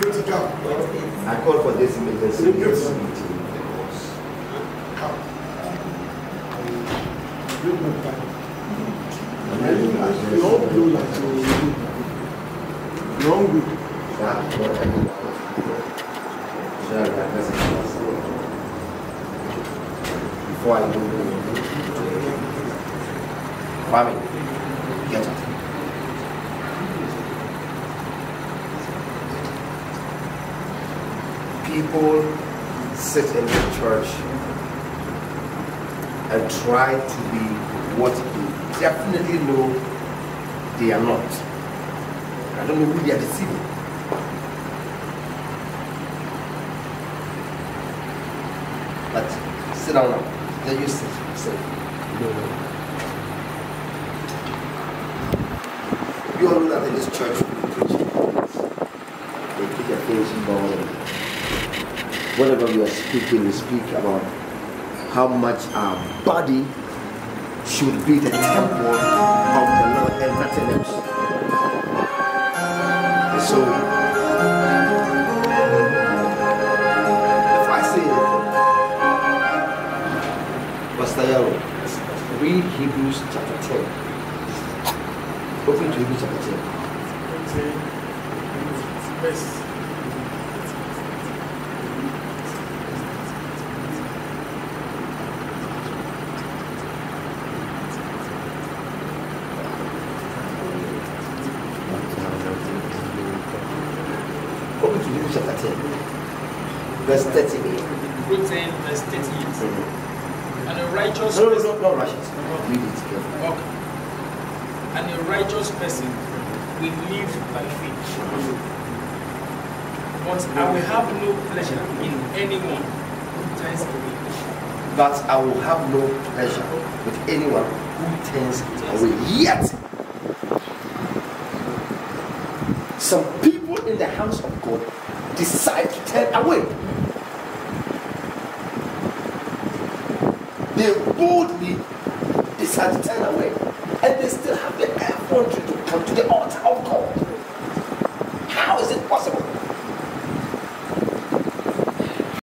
Guilty, come. I call for this emergency Yes. meeting because Come. I'm ready to that what I need Should I address it first? Before I do Kwame, get up. People sit in the church and try to be what they definitely know they are not. I don't know who they are deceiving. But sit down now. Let you sit. sit. You all know that in this church we preach. They their face Whatever we are speaking, we speak about how much our body should be the temple of the Lord and nothing else. So, if I say, Pastor Yaro, read Hebrews chapter 10. Open to Hebrews chapter 10. Verse. Open to chapter 10. Verse 38. Hebrew 10, verse 38. And a righteous No, no, person, no, no, rush it. Read it carefully. okay. And a righteous person will live by faith. But I will have no pleasure in anyone who turns away. But I will have no pleasure with anyone who turns away. Yet, some people in the house of God decide to turn away. They boldly decide to turn away. And they still have the effrontery to come to the altar of God.